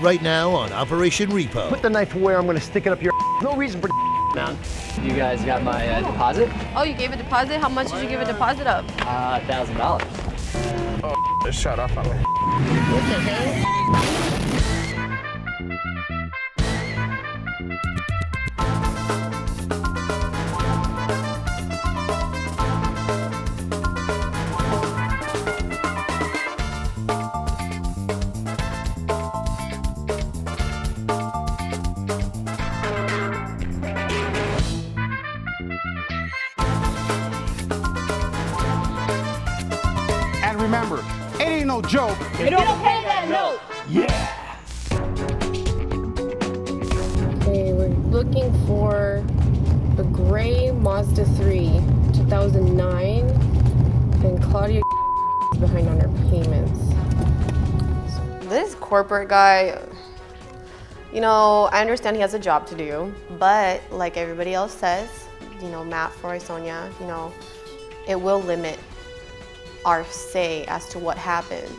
right now on Operation Repo. Put the knife away, I'm gonna stick it up your No reason for man. You guys got my uh, deposit? Oh, you gave a deposit? How much did you give a deposit of? Uh, thousand dollars. Just shut up on me. What the hell? Remember, it ain't no joke. You don't pay that note. Yeah. Okay, we're looking for a gray Mazda 3, 2009, and Claudia is behind on her payments. This corporate guy, you know, I understand he has a job to do, but like everybody else says, you know, Matt for Sonia, you know, it will limit our say as to what happens.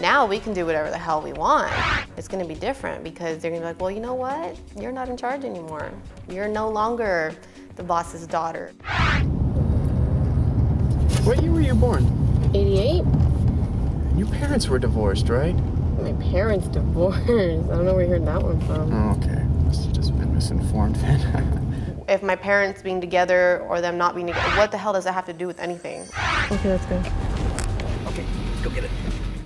Now we can do whatever the hell we want. It's gonna be different because they're gonna be like, well, you know what? You're not in charge anymore. You're no longer the boss's daughter. What year were you born? 88? Your parents were divorced, right? My parents divorced. I don't know where you heard that one from. Oh, okay. Must have just been misinformed then. If my parents being together or them not being together, what the hell does that have to do with anything? Okay, that's good. Okay, let's go get it.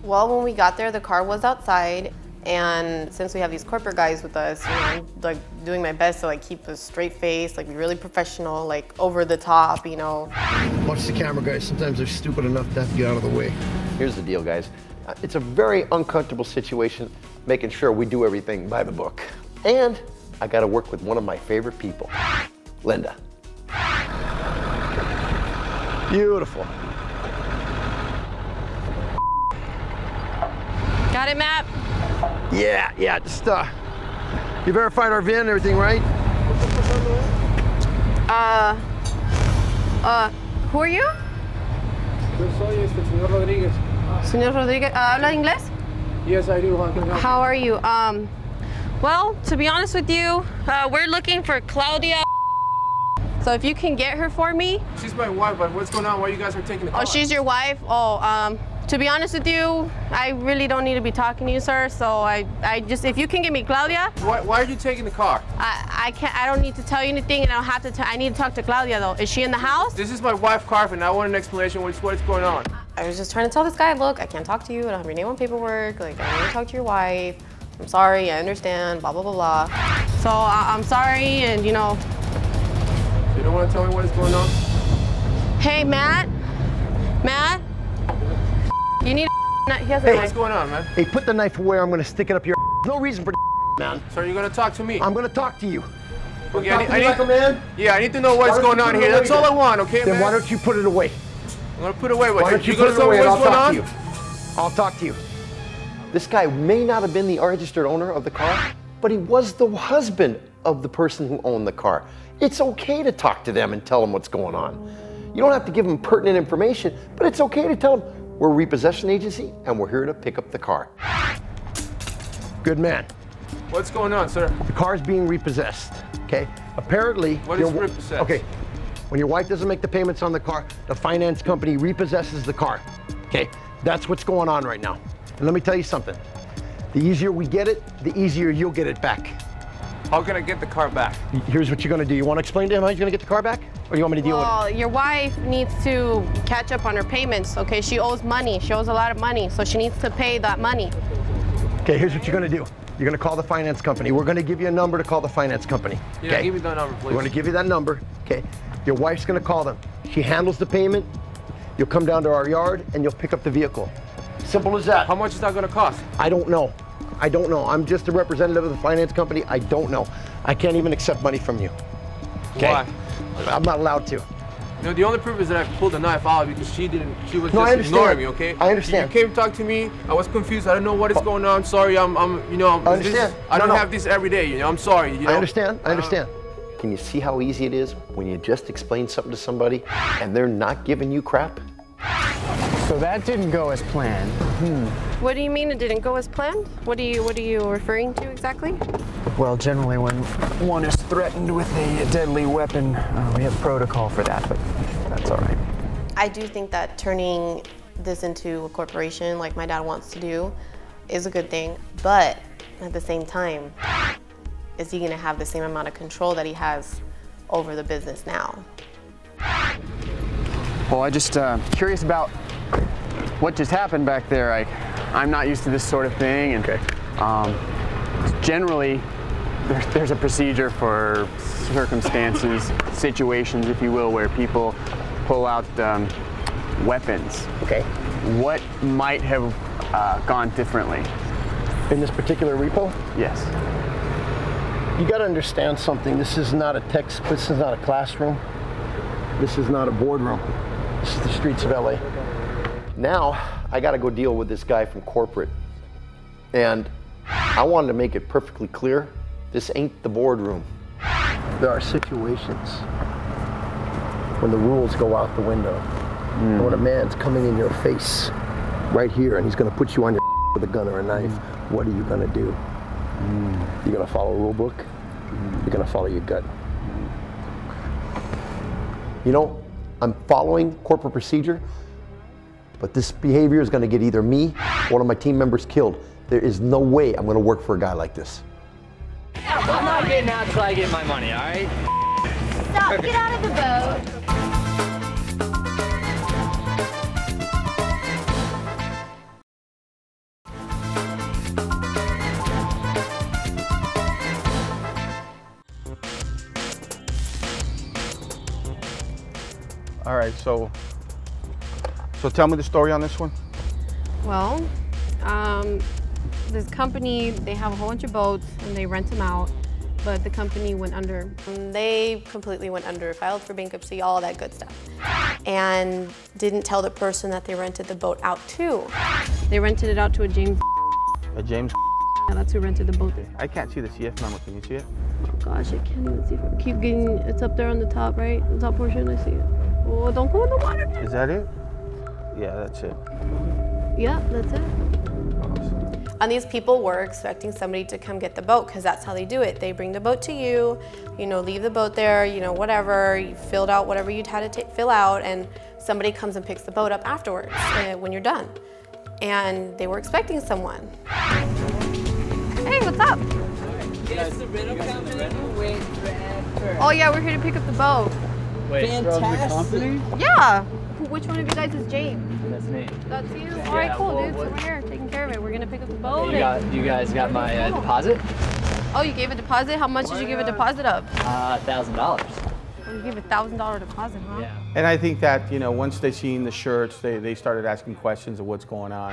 Well, when we got there, the car was outside, and since we have these corporate guys with us, you know, I'm like doing my best to like keep a straight face, like be really professional, like over the top, you know. Watch the camera, guys. Sometimes they're stupid enough to have to get out of the way. Here's the deal, guys. Uh, It's a very uncomfortable situation making sure we do everything by the book. And I got to work with one of my favorite people, Lyndah. Beautiful. Got it, Matt? Yeah, yeah, just, uh, you verified our VIN, everything right? Uh, uh, who are you? Yo soy este señor Rodríguez. Señor Rodriguez, uh, ¿habla inglés? Yes, I do. How can I help How are you? Um, well, to be honest with you, uh, we're looking for Claudia. So if you can get her for me. She's my wife, but what's going on? Why you guys are taking the car? Oh, she's your wife? Oh, um, to be honest with you, I really don't need to be talking to you, sir. So I, I just, if you can get me Claudia, Why, why are you taking the car? I, I can't, I don't need to tell you anything and I don't have to, tell, I need to talk to Claudia though. Is she in the house? This is my wife, Carvin. I want an explanation. What's, what's going on? I was just trying to tell this guy, look, I can't talk to you. I don't have your name on paperwork. Like, I need to talk to your wife. I'm sorry, I understand, blah, blah, blah, blah. So I, I'm sorry and you know, don't want to tell me what is going on? hey, Matt, Matt, you need a knife. he has a Hey, knife. what's going on, man? Hey, put the knife away, I'm gonna stick it up your No reason for man. So you're you going to talk to me? I'm gonna talk to you. okay, Talk I need, me I like a need, man. yeah, I need to know what's going on here. That's all I want, okay, Then man? why don't you put it away? I'm going to put it away. Why What? don't you, You put to it away and what's I'll talk on? to you. I'll talk to you. This guy may not have been the registered owner of the car, but he was the husband of the person who owned the car. It's okay to talk to them and tell them what's going on. You don't have to give them pertinent information, but it's okay to tell them we're a repossession agency and we're here to pick up the car. Good man. What's going on, sir? The car's being repossessed. Okay. Apparently. What is repossessed? Okay. When your wife doesn't make the payments on the car, the finance company repossesses the car. Okay. That's what's going on right now. And let me tell you something. The easier we get it, the easier you'll get it back. How can I get the car back? Here's what you're gonna do. You want to explain to him how you're gonna get the car back, or you want me to deal with Well, your wife needs to catch up on her payments, okay? She owes money. She owes a lot of money, so she needs to pay that money. Okay. Here's what you're gonna do. You're gonna call the finance company. We're gonna give you a number to call the finance company. Yeah, okay? give me that number, please. We're going to give you that number. Okay. Your wife's going to call them. She handles the payment. You'll come down to our yard and you'll pick up the vehicle. Simple as that. How much is that going to cost? I don't know. I don't know. I'm just a representative of the finance company. I don't know. I can't even accept money from you. Okay? Why? I'm not allowed to. You know, the only proof is that I pulled the knife out because she didn't. She was No, just ignoring me. Okay. I understand. You came to talk to me. I was confused. I don't know what is going on. Sorry. I'm. I'm. You know. I'm, I this- understand. I don't no. have this every day. You know. I'm sorry. You know? I understand. I uh, understand. Can you see how easy it is when you just explain something to somebody and they're not giving you crap? So that didn't go as planned. What do you mean it didn't go as planned? What are you What are you referring to exactly? Well, generally when one is threatened with a deadly weapon, uh, we have protocol for that, but that's all right. I do think that turning this into a corporation like my dad wants to do is a good thing, but at the same time, is he gonna have the same amount of control that he has over the business now? Well, I just uh, curious about what just happened back there. I, I'm not used to this sort of thing, and um, generally, there's, there's a procedure for circumstances, situations, if you will, where people pull out um, weapons. Okay. What might have uh, gone differently? In this particular repo, Yes. you got to understand something. This is not a text. This is not a classroom. This is not a boardroom. This is the streets of LA. Now I got to go deal with this guy from corporate, and I wanted to make it perfectly clear: this ain't the boardroom. There are situations when the rules go out the window, and when a man's coming in your face, right here, and he's going to put you on your with a gun or a knife. Hmm. What are you going to do? Hmm. You're gonna follow a rule book. You're gonna follow your gut. You know, I'm following corporate procedure, but this behavior is gonna get either me or one of my team members killed. There is no way I'm gonna work for a guy like this. I'm not getting out till I get my money, all right? Stop, get out of the boat. All right, so so tell me the story on this one. Well, um, this company they have a whole bunch of boats and they rent them out, but the company went under. Um, They completely went under, filed for bankruptcy, all that good stuff, and didn't tell the person that they rented the boat out to. They rented it out to a James. Uh, James, Yeah, that's who rented the boat. I can't see the CF number. Can you see it? Oh gosh, I can't even see. If I keep getting. It's up there on the top, right? The top portion. I see it. Oh, don't go in the water. Is that it? Yeah, that's it. Yeah, that's it. And these people were expecting somebody to come get the boat because that's how they do it. They bring the boat to you, you know, leave the boat there, you know, whatever. You filled out whatever you'd had to ta- fill out, and somebody comes and picks the boat up afterwards uh, when you're done. And they were expecting someone. Hey, what's up? Oh yeah, we're here to pick up the boat. Wait, Fantastic. Yeah. Who- Which one of you guys is James? that's me. That's you. All right, cool, well, dude. So we're here taking care of it. We're gonna pick up the boat. You got, you guys got my uh, deposit? Oh, you gave a deposit? How much did you give a deposit of? Uh, thousand dollars. Oh, you gave a thousand dollar deposit, huh? Yeah. And I think that, you know, once they seen the shirts, they, they started asking questions of what's going on.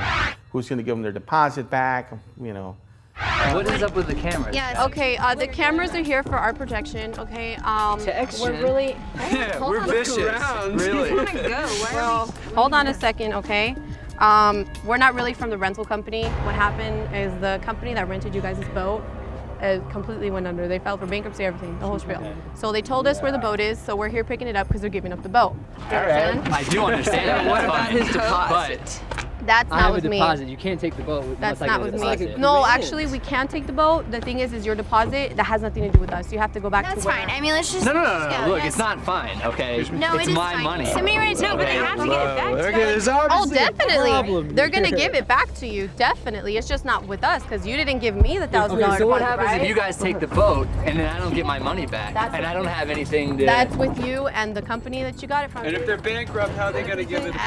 Who's going to give them their deposit back? You know. What is up with the cameras? Yeah. Okay. Uh, the cameras are here for our protection. Okay. Um, Protection? We're really. Yeah, we're on. vicious. Really? Well, hold on a second, okay? Um, we're not really from the rental company. What happened is the company that rented you guys' boat uh, completely went under. They filed for bankruptcy, everything, the whole spiel. So they told us where the boat is, so we're here picking it up because they're giving up the boat. Do you understand? I do understand. What about his deposit? That's I not have a with me. deposit. You can't take the boat That's unless I not with me. No, actually, we can't take the boat. The thing is, is your deposit that has nothing to do with us. You have to go back That's to where. fine. I mean, let's just. No, no, no, no, yeah. Look, yes. it's not fine, okay? No, it's it is my fine. money. Somebody already no, but they have to get it back to Okay, you. there's Oh, obviously a definitely. problem They're gonna here. give it back to you. Definitely. It's just not with us because you didn't give me the thousand Okay, so what deposit, happens right? if you guys take the boat and then I don't get my money back That's and I don't have anything to? That's with you and the company that you got it from. And if they're bankrupt, how are they going to give the deposit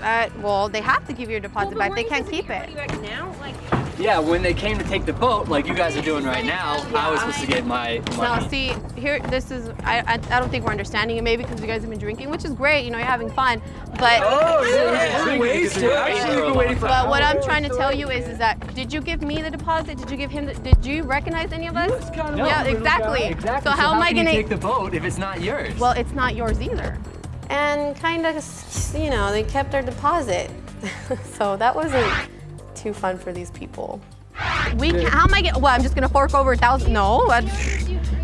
back? Uh, uh, well, they have to give you your deposit back. They can't keep it. Now, like... yeah, when they came to take the boat, like you guys are doing right now, I was supposed to get my money. No, see, here, this is, I, I, I don't think we're understanding it, maybe because you guys have been drinking, which is great, you know, you're having fun, but. Oh, you're wasted. Actually, you've been waiting for But what I'm trying to tell you is, is that did you give me the deposit? Did you give him? The, did you recognize any of us? No, yeah, exactly. Exactly. So how am I gonna? take the boat if it's not yours? well, it's not yours either. And kind of, you know, they kept their deposit. so that wasn't too fun for these people. We can, how am I get? Well, I'm just gonna fork over a thousand. No. I,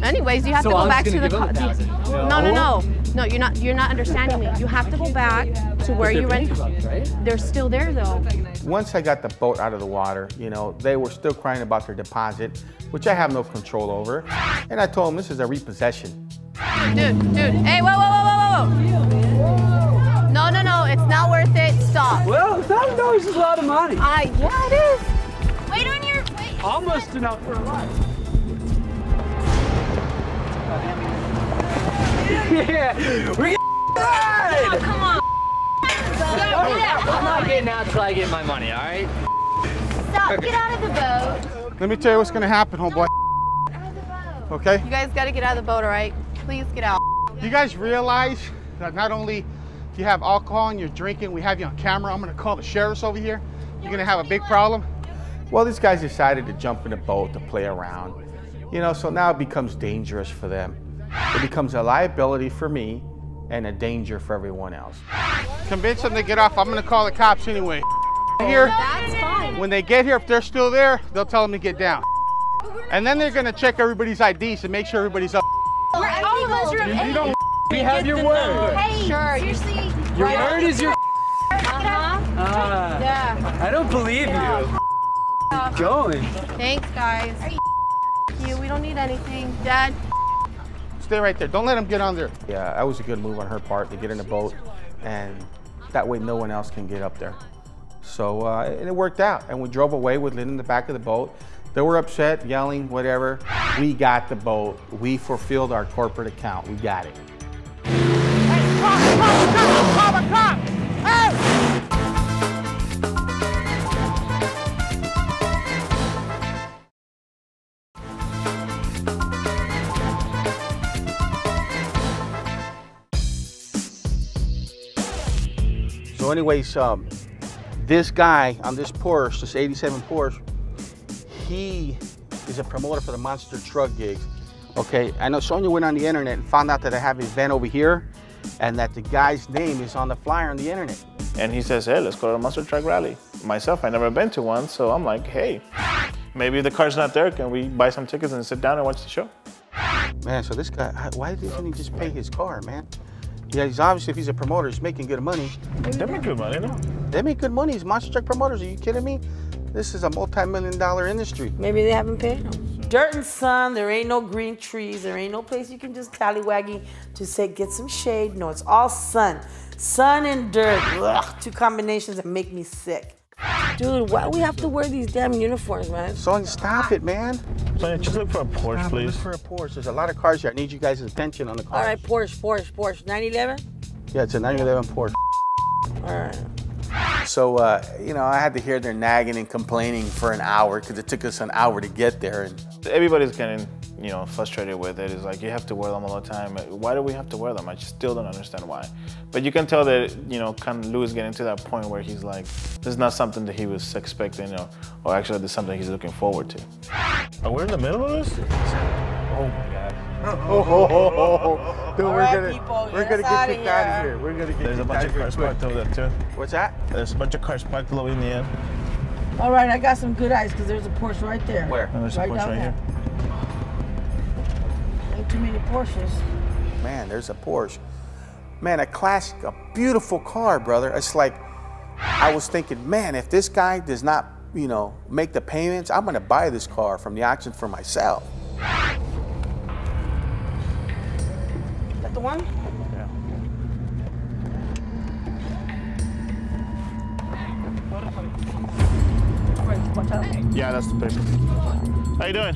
anyways, you have So to go I'm back to the. gonna co- him? No, no, no, no. You're not. You're not understanding me. You have to go back to where you they're rent. bankrupt, right? They're still there though. Once I got the boat out of the water, you know, they were still crying about their deposit, which I have no control over. And I told them this is a repossession. Dude, dude. Hey, whoa, whoa, whoa, whoa, whoa. No, no, no. It's not worth it. Stop. Well, thousand dollars is a lot of money. I yeah, it is. Wait on your. Wait. Almost enough for a life. yeah, we get Oh, come on. Oh, I'm not getting out till I get my money, all right? Stop. Get out of the boat. Let me tell you what's gonna happen, homeboy. Out of the boat. Okay? You guys got to get out of the boat, all right? Please get out. You guys realize that not only do you have alcohol and you're drinking, we have you on camera. I'm gonna call the sheriffs over here. You're gonna have a big problem. Well, these guys decided to jump in the boat to play around. You know, so now it becomes dangerous for them. It becomes a liability for me and a danger for everyone else. Convince them to get off. I'm gonna call the cops anyway. Here, oh, That's fine. when they get here, if they're still there, they'll tell them to get down. And then they're gonna check everybody's IDs and make sure everybody's up. We're all of us. You don't. We have your word. Hey, Sure, seriously. Your word is your. Uh-huh. Ah, Yeah. I don't believe you. Keep going. Thanks, guys. You. We don't need anything. Dad. Stay right there. Don't let them get on there. Yeah, that was a good move on her part to get in the boat, and that way no one else can get up there. So uh, and it worked out, and we drove away with Lynn in the back of the boat. They were upset, yelling, whatever. We got the boat. We fulfilled our corporate account. We got it. So, anyways, um, this guy on this Porsche, this 87 Porsche, he is a promoter for the monster truck gigs. Okay, I know Sonia went on the internet and found out that I have an event over here and that the guy's name is on the flyer on the internet. And he says, hey, let's go to a monster truck rally. Myself, I never been to one, so I'm like, hey, maybe the car's not there, can we buy some tickets and sit down and watch the show? Man, so this guy, why doesn't he just pay his car, man? Yeah, he's obviously, if he's a promoter, he's making good money. They make good money, no? They make good money. He's monster truck promoters. Are you kidding me? This is a multi-million dollar industry. Maybe they haven't paid him. Dirt and sun, there ain't no green trees, there ain't no place you can just tallywaggy to say get some shade. No, it's all sun. Sun and dirt, ugh, two combinations that make me sick. Dude, why we have to wear these damn uniforms, man? Sonia, stop it, man. Sonia, just look for a Porsche, Stop please. Look for a Porsche. There's a lot of cars here. I need you guys' attention on the car. All right, Porsche, Porsche, Porsche, 911? Yeah, it's a 911 Porsche. All right. So, uh, you know, I had to hear their nagging and complaining for an hour because it took us an hour to get there. And Everybody's getting, you know, frustrated with it. It's like, you have to wear them all the time. Why do we have to wear them? I just still don't understand why. But you can tell that, you know, kind of Louis getting to that point where he's like, this is not something that he was expecting or, or actually this is something he's looking forward to. Are we in the middle of this? Oh my God. Oh, oh, oh, oh. Dude, All we're right, gonna, people, we're get gonna get kicked out of here. here. We're gonna get There's a bunch of cars quick. parked over there too. What's that? There's a bunch of cars parked all over in the end. All right, I got some good eyes because there's a Porsche right there. Where? And there's a Right Porsche down right there. here. Ain't too many Porsches. Man, there's a Porsche. Man, a classic, a beautiful car, brother. It's like, I was thinking, man, if this guy does not, you know, make the payments, I'm gonna buy this car from the auction for myself. That the one? Right, watch out. Yeah, that's the paper. How you doing?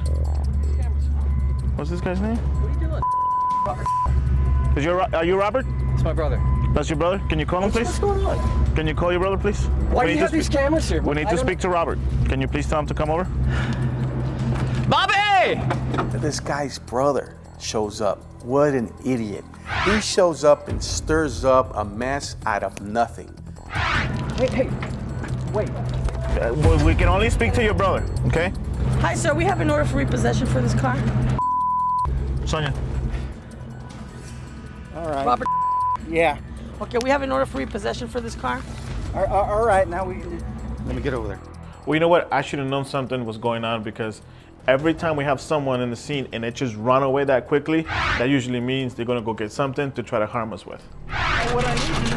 What's this guy's name? What are you doing? Is you are you Robert? It's my brother. That's your brother? Can you call him, please? What's going on? Can you call your brother, please? Why We do need you to have these speak- cameras here? We need I to don't- speak to Robert. Can you please tell him to come over? Bobby! This guy's brother shows up. What an idiot. He shows up and stirs up a mess out of nothing. Hey, hey, wait. Uh, we- we can only speak to your brother, okay? Hi, sir. We have an order for repossession for this car. Sonia. All right. Robert. Yeah. Okay, we have an order for repossession for this car. All, all- all right. Now we. Let me get over there. Well, you know what? I should have known something was going on because every time we have someone in the scene and it just run away that quickly, that usually means they're gonna go get something to try to harm us with.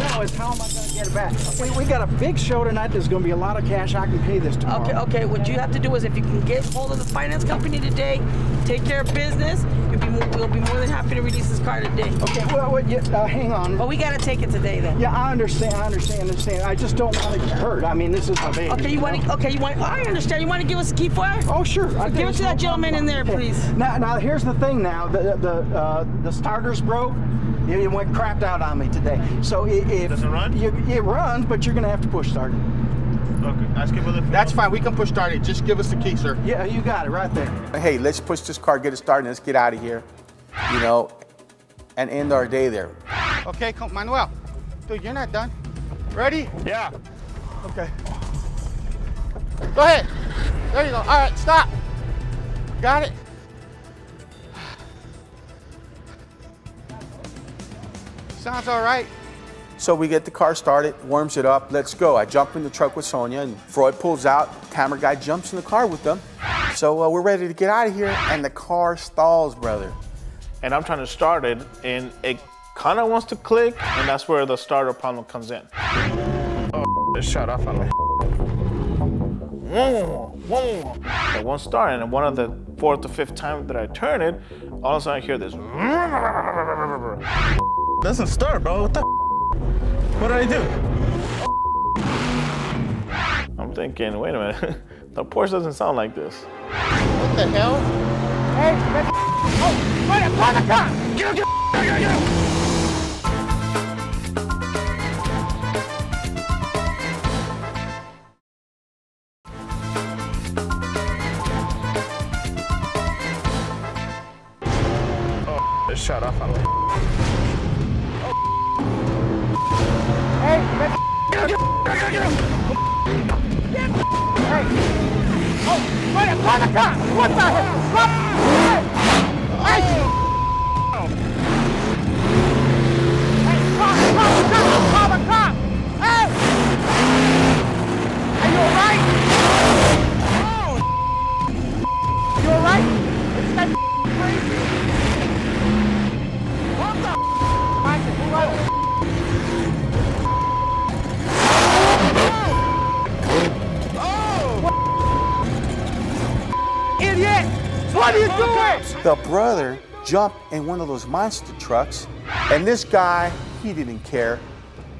What I need to know is how am I going to get it back? We, we got a big show tonight. There's going to be a lot of cash. I can pay this tomorrow. Okay, okay. What you have to do is if you can get hold of the finance company today, take care of business, you'll be more, we'll be more than happy to release this car today. Okay, well, well yeah, uh, hang on. But we got to take it today then. Yeah, I understand. I understand. Understand. I just don't want to get hurt. I mean, this is my baby. Okay, you want to? Okay, you want? I understand. You want to give us a key for it? Oh, sure. So give it to that gentleman in there, Okay. please. Now, now here's the thing. Now the the uh, the starter's broke. It it went crapped out on me today. So i- if Does it run? You, it runs, but you're gonna have to push start it. Okay, ask him whether. That's fine. We can push start it. Just give us the key, sir. Yeah, you got it right there. Hey, let's push this car, get it started, and let's get out of here. You know, and end our day there. Okay, come, Manuel. Dude, you're not done. Ready? Yeah. Okay. Go ahead. There you go. All right, stop. Got it? Sounds all right. So we get the car started, warms it up, let's go. I jump in the truck with Sonia, and Froy pulls out. Camera guy jumps in the car with them. So uh, we're ready to get out of here, and the car stalls, brother. And I'm trying to start it, and it kind of wants to click, and that's where the starter problem comes in. Oh, it shut off on me. It won't start, and one of the fourth or fifth time that I turn it, all of a sudden I hear this. Doesn't start, bro. What the? What did I do? I'm thinking, wait a minute. the Porsche doesn't sound like this. What the hell? Hey, let's... Oh, wait a minute, car! Get him, get him, get him, get him! Jumped in one of those monster trucks, and this guy, he didn't care.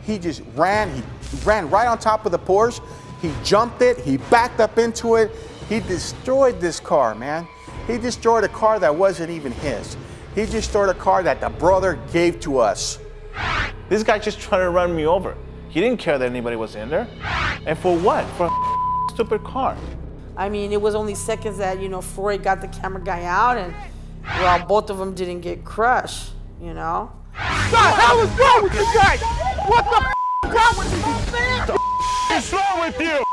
He just ran, he ran right on top of the Porsche. He jumped it, he backed up into it. He destroyed this car, man. He destroyed a car that wasn't even his. He destroyed a car that the brother gave to us. This guy just trying to run me over. He didn't care that anybody was in there. And for what? For a stupid car. I mean, it was only seconds that you know Froy got the camera guy out, and well, both of them didn't get crushed. You know. What the hell is wrong with you guys? What the f- wrong with you? man? What's wrong with you?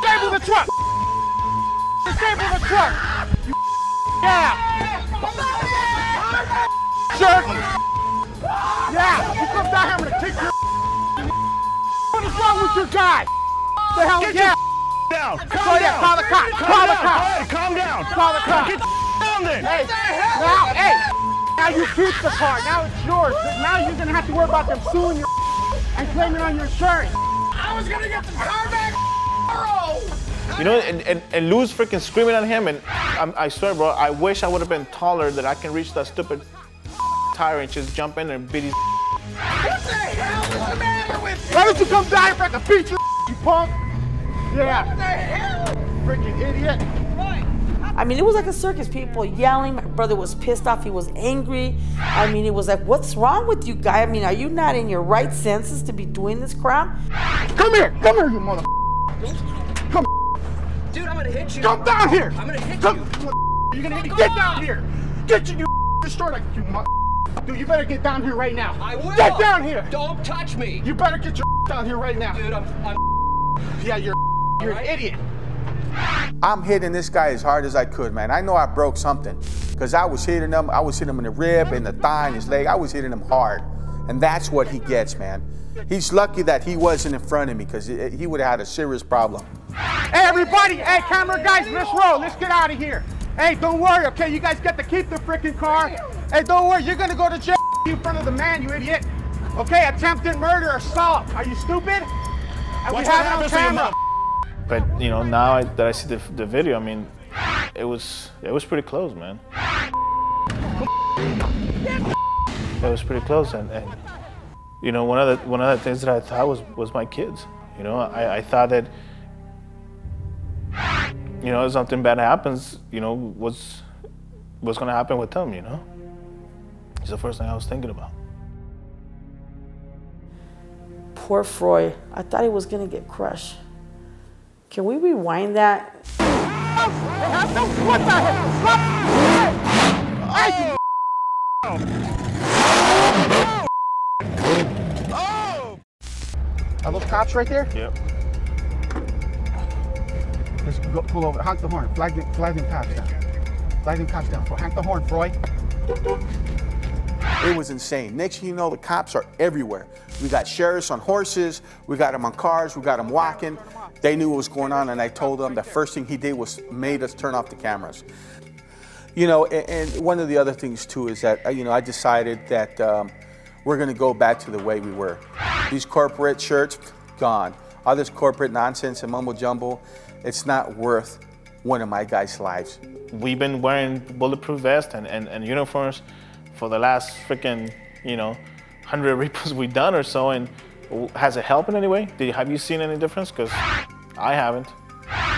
Disable the truck! Disable the truck! You yeah! Jerk! Yeah! You come down here, I'm gonna kick your What is wrong with your guy? The hell Get yeah! your down. So Calm yeah, down. call the cop! Calm Call the down. cop! Calm down. Call the cop! Get. Hey, now, hey! Now you keep the car. Now it's yours. Now you're gonna have to worry about them suing you and claiming on your insurance. I was gonna get the car back tomorrow. You know, and, and, and Lou's freaking screaming at him, and I'm, I swear, bro, I wish I would have been taller that I can reach that stupid tire and just jump in and beat his. What the hell is the matter with you? Why don't you come down here if I can beat you, you punk? Yeah. What the hell? Freaking idiot. I mean, it was like a circus. People yelling. My brother was pissed off. He was angry. I mean, it was like, what's wrong with you, guy? I mean, are you not in your right senses to be doing this crap? Come here. Come here, you mother. Come. Dude, I'm gonna hit you. Come down here. I'm gonna hit Come. you. You're gonna hit me. Get down here. Get you, you destroyed like you mother. Dude, you better get down here right now. I will. Get down here. Don't touch me. You better get your down here right now. Dude, I'm. I'm Yeah, you're. You're right. an idiot. I'm hitting this guy as hard as I could, man. I know I broke something because I was hitting him. I was hitting him in the rib, in the thigh, in his leg. I was hitting him hard, and that's what he gets, man. He's lucky that he wasn't in front of me because he would have had a serious problem. Hey, everybody! Hey, camera guys, let's roll. Let's get out of here. Hey, don't worry, okay? You guys get to keep the freaking car. Hey, don't worry. You're gonna go to jail in front of the man, you idiot. Okay, attempted murder, assault. Are you stupid? And we have it on happens to your camera. But you know, now I, that I see the, the video, I mean, it was it was pretty close, man. It was pretty close, and, and you know, one of the one of the things that I thought was was my kids. You know, I, I thought that you know if something bad happens, you know, what's what's gonna happen with them? You know, it's the first thing I was thinking about. Poor Froy. I thought he was gonna get crushed. Can we rewind that? What the hell? Are those cops right there? Yep. Let's go pull over. Honk the horn. Flag them, flag them cops down. Flag them cops down. Honk the horn, Froy. It was insane. Next thing you know, the cops are everywhere. We got sheriffs on horses, we got them on cars, we got them walking. They knew what was going on, and I told them the first thing he did was made us turn off the cameras. You know, and, and one of the other things too is that uh, you know I decided that um, we're going to go back to the way we were. These corporate shirts, gone. All this corporate nonsense and mumbo jumbo, it's not worth one of my guys' lives. We've been wearing bulletproof vests and, and, and uniforms for the last freaking, you know, 100 repos we've done or so. And has it helped in any way? Did, have you seen any difference? Because I haven't.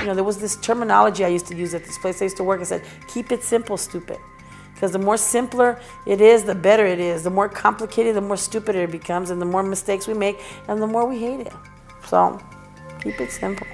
You know, there was this terminology I used to use at this place I used to work. I said, keep it simple, stupid. Because the more simpler it is, the better it is. The more complicated, the more stupid it becomes, and the more mistakes we make, and the more we hate it. So, keep it simple.